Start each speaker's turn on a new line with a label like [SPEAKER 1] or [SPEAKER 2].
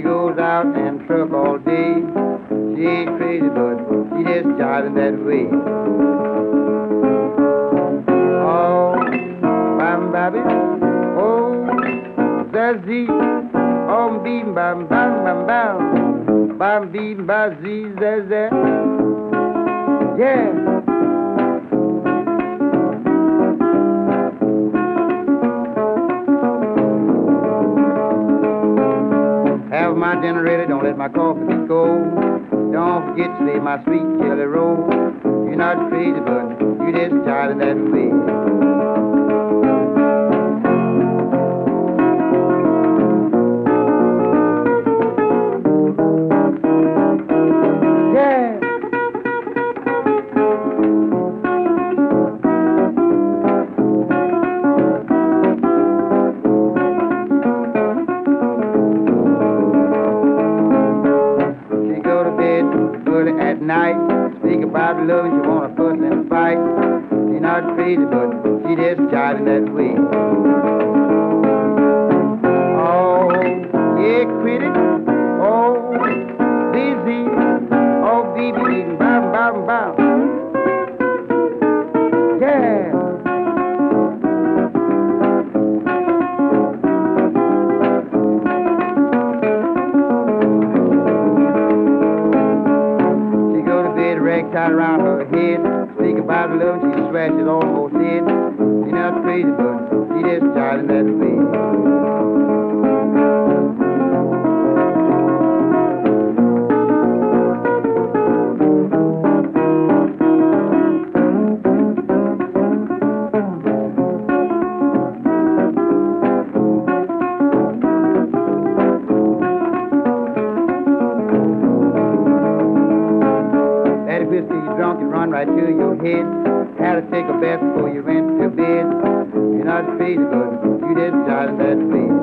[SPEAKER 1] goes out and truck all day. She ain't crazy, but she just jiving that way. Oh, bam, baby. Oh, zazie. Oh, beam, bam, bam, bam, bam. Bam, beam, bazi, zazie. Yeah. My ready, don't let my coffee cold. Don't forget to say my sweet jelly roll. You're not crazy, but you're just jiving that way. Early at night. Speak about love and she wanna fuss and fight. She not crazy, but she just jiving that way. Oh, yeah. Oh. Oh, bam, bam, bam. To tied around her head. Speak about love, she swears almost dead. She not crazy, but she just jiving that way. That whiskey you drunk, it run right to your head. Had to take a bath before you went to bed. You're not crazy, but you just jiving that way.